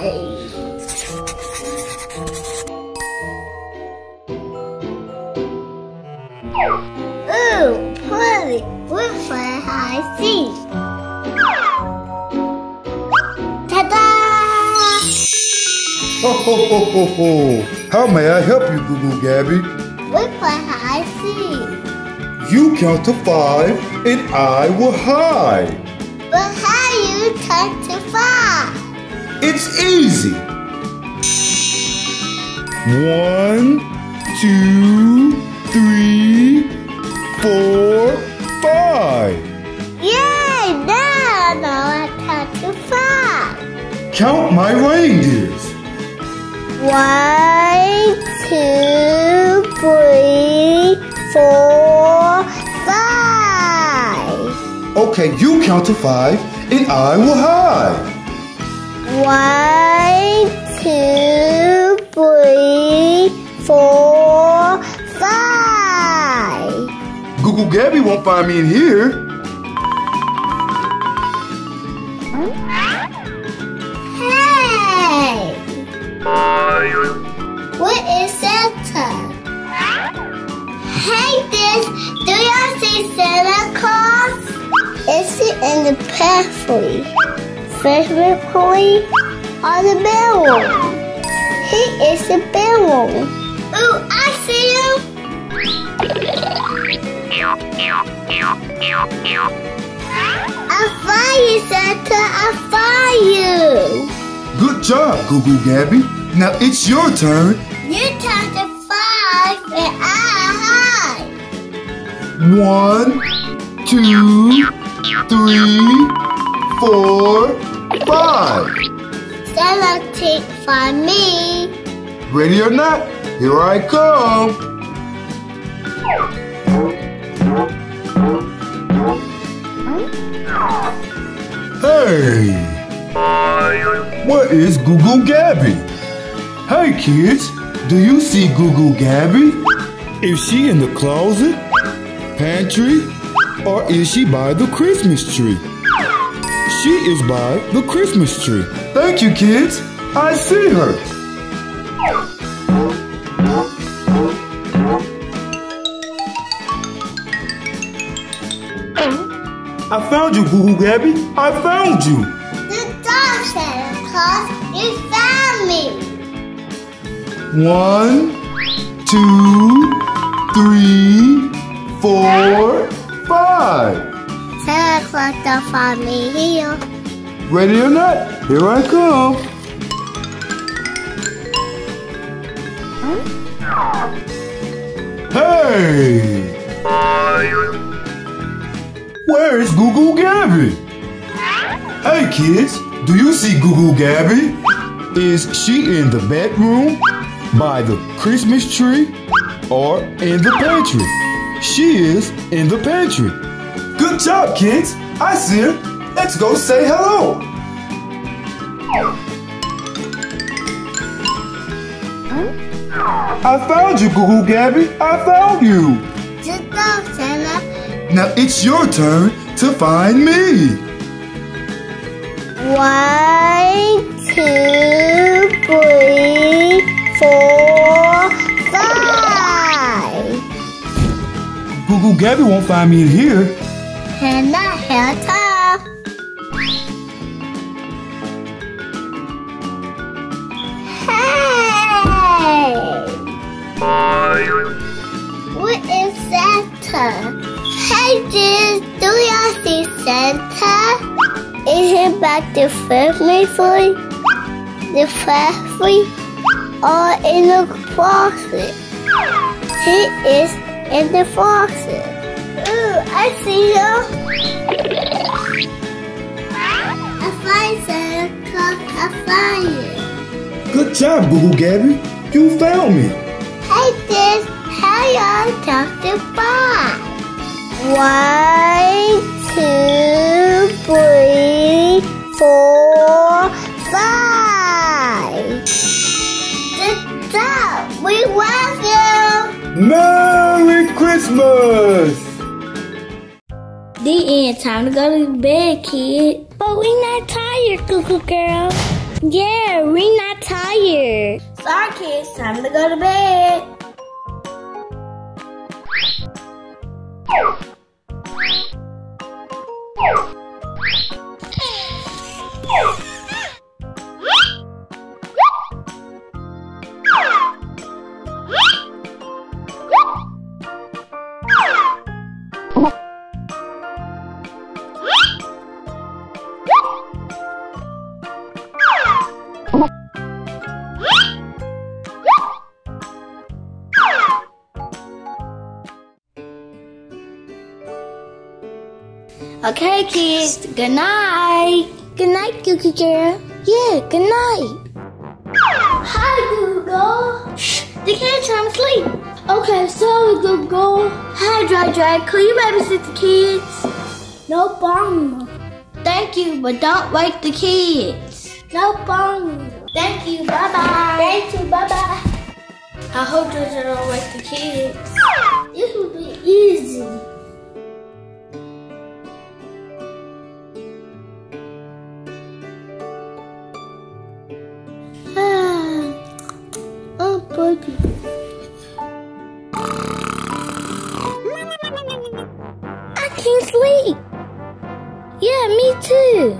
Ooh, pretty. Play hide and seek. Ta-da! Ho, ho, ho, ho, ho. How may I help you, Goo Goo Gaby? We play hide and seek. You count to five and I will hide. But how you count to five? It's easy. One, two, three, four, five. Yay! Now I know I count to five. Count my reindeers. One, two, three, four, five. Okay, you count to five and I will hide. One, two, three, four, five. Goo Goo Gaby won't find me in here. Hey! What is Santa? Hey, this, do y'all see Santa Claus? Is he in the pantry? Physically or the bedroom? He is the bedroom. Ooh, I see him. I you, Santa. I you. Good job, Goo Goo Gaby. Now it's your turn. You count to five and I hide. One, two, three, four, five. Santa take find me. Ready or not, here I come. Hey! Where is Goo Goo Gaby? Hey kids, do you see Goo Goo Gaby? Is she in the closet, pantry, or is she by the Christmas tree? She is by the Christmas tree. Thank you, kids. I see her. I found you, Goo Goo Gaby. I found you. The dog Santa Claus, you found me. One, two, three, four, five. Santa Claus find me here. Ready or not, here I come. Hey! Where is Goo Goo Gaby? Hey kids, do you see Goo Goo Gaby? Is she in the bedroom, by the Christmas tree, or in the pantry? She is in the pantry. Good job, kids. I see her. Let's go say hello. I found you, Goo Goo Gaby. I found you. The dog Santa. Now it's your turn to find me. One, two, three, four, five. Goo Goo Gaby won't find me in here. He the family tree, the factory, or in the closet? He is in the closet. Ooh, I see him. I find Claus. I find you. Good job, Goo Goo Gaby. You found me. Hey, this, how y'all talk to five? One, two, Christmas! The end. Time to go to bed, kid. But we not tired, Goo Goo Girl. Yeah, we're not tired. Sorry, kids. Time to go to bed. Okay, kids. Good night. Good night, Cookie Girl. Yeah, good night. Hi, Google. Shh, the kids trying to sleep. Okay, sorry, Google. Hi, Dre Dre. Could you babysit the kids? No problem. Thank you, but don't wake the kids. No problem. Thank you. Bye bye. Thank you. Bye bye. I hope Jojo don't wake the kids. This will be easy. I can't sleep. Yeah, me too.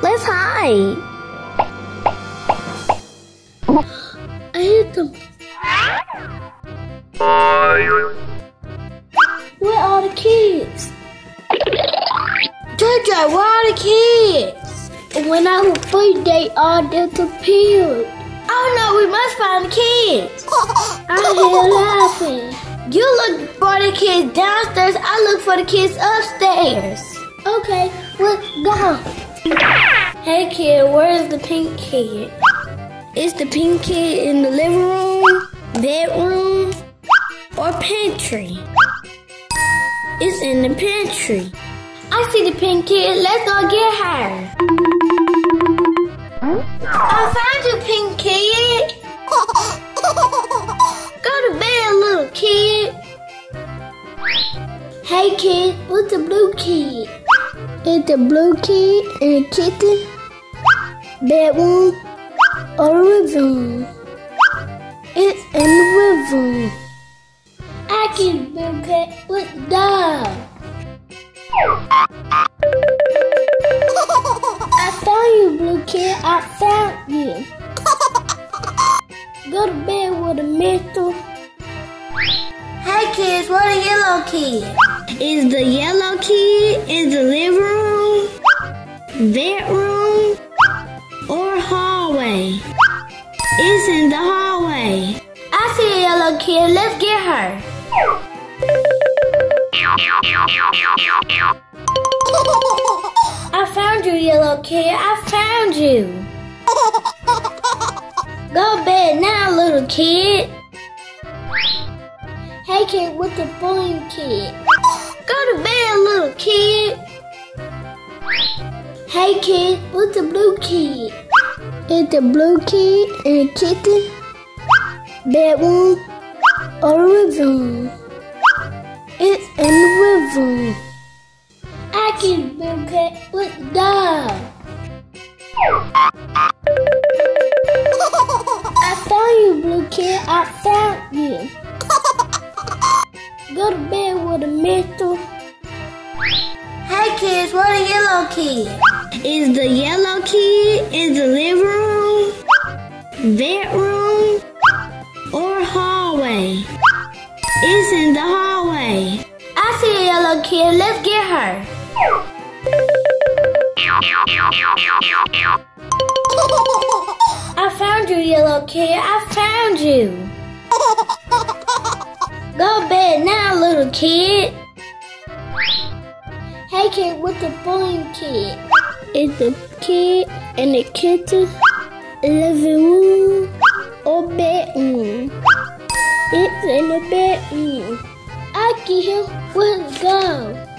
Let's hide. I hit them. Where are the kids? Jojo, where are the kids? When I was free, they all disappeared. We must find the kids. I hear laughing. You look for the kids downstairs. I look for the kids upstairs. Okay, let's go. Hey kid, where's the pink kid? Is the pink kid in the living room, bedroom, or pantry? It's in the pantry. I see the pink kid. Let's go get her. I found Hey kid, what's the blue kid? It's a blue kid in the kitchen, bedroom, or living room. It's in the room. I can blue kid with dog. I found you, blue kid. I found you. Go to bed with a missile. Kids, where the yellow kid? Is the yellow key in the living room, bedroom, or hallway? It's in the hallway. I see a yellow key. Let's get her. I found you, yellow kid. I found you. Go to bed now, little kid. Hey kid, with the blue kid? Go to bed, little kid. Hey kid, what's the blue kid? It's the blue kid in the kitchen, bedroom, or living room. It's in the living room. I can blue kid with dog. I found you, blue kid. I found you. Go to bed with a missile. Hey kids, where the yellow kid? Is the yellow kid in the living room, bedroom, or hallway? It's in the hallway. I see a yellow kid. Let's get her. I found you, yellow kid. I found you. Go bed now, little kid. Hey kid, what's the blue kid? It's the kid in the kitchen, living room, or bedroom. It's in the bedroom. I can hear let's go.